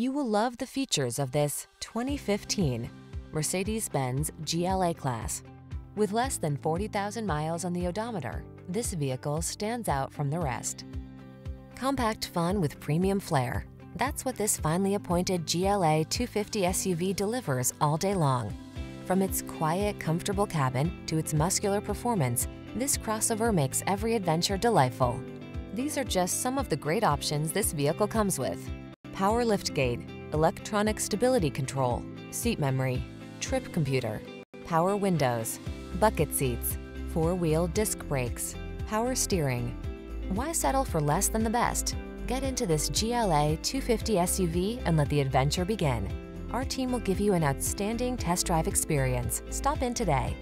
You will love the features of this 2015 Mercedes-Benz GLA Class. With less than 40,000 miles on the odometer, this vehicle stands out from the rest. Compact fun with premium flair. That's what this finely appointed GLA 250 SUV delivers all day long. From its quiet, comfortable cabin to its muscular performance, this crossover makes every adventure delightful. These are just some of the great options this vehicle comes with. Power liftgate, electronic stability control, seat memory, trip computer, power windows, bucket seats, four-wheel disc brakes, power steering. Why settle for less than the best? Get into this GLA 250 SUV and let the adventure begin. Our team will give you an outstanding test drive experience. Stop in today.